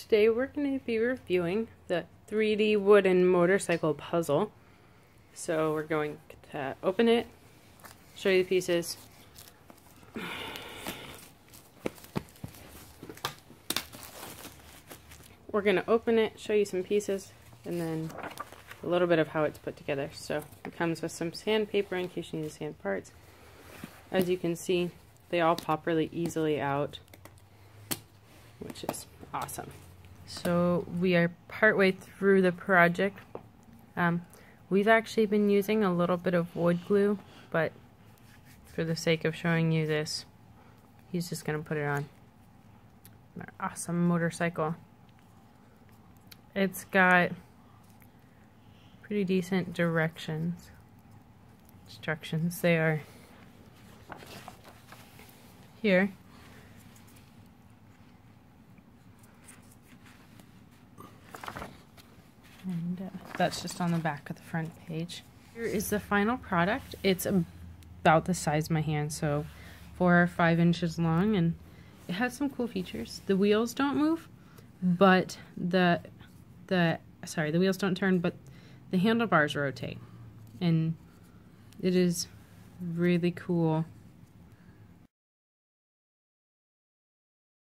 today we're going to be reviewing the 3D wooden motorcycle puzzle. So we're going to open it, show you the pieces. We're going to open it, show you some pieces, and then a little bit of how it's put together. So it comes with some sandpaper in case you need to sand parts. As you can see, they all pop really easily out, which is awesome. So we are partway through the project. Um, we've actually been using a little bit of wood glue, but for the sake of showing you this, he's just going to put it on. Our awesome motorcycle. It's got pretty decent directions. Instructions. They are here. And uh, that's just on the back of the front page. Here is the final product. It's about the size of my hand, so four or five inches long, and it has some cool features. The wheels don't move, but the the sorry, the wheels don't turn, but the handlebars rotate, and it is really cool